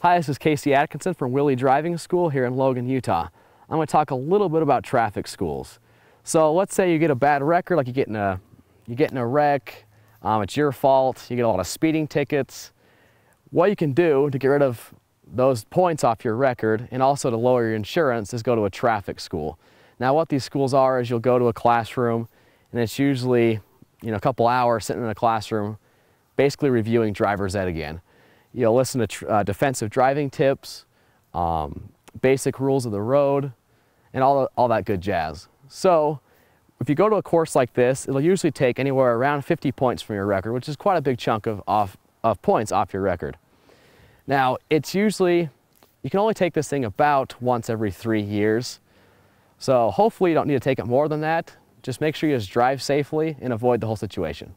Hi, this is Casey Atkinson from Willie Driving School here in Logan, Utah. I'm going to talk a little bit about traffic schools. So let's say you get a bad record, like you get in a, you get in a wreck, um, it's your fault, you get a lot of speeding tickets. What you can do to get rid of those points off your record and also to lower your insurance is go to a traffic school. Now what these schools are is you'll go to a classroom and it's usually you know, a couple hours sitting in a classroom basically reviewing driver's ed again. You'll listen to uh, defensive driving tips, um, basic rules of the road, and all, all that good jazz. So if you go to a course like this, it'll usually take anywhere around 50 points from your record, which is quite a big chunk of, off, of points off your record. Now, it's usually, you can only take this thing about once every three years. So hopefully you don't need to take it more than that. Just make sure you just drive safely and avoid the whole situation.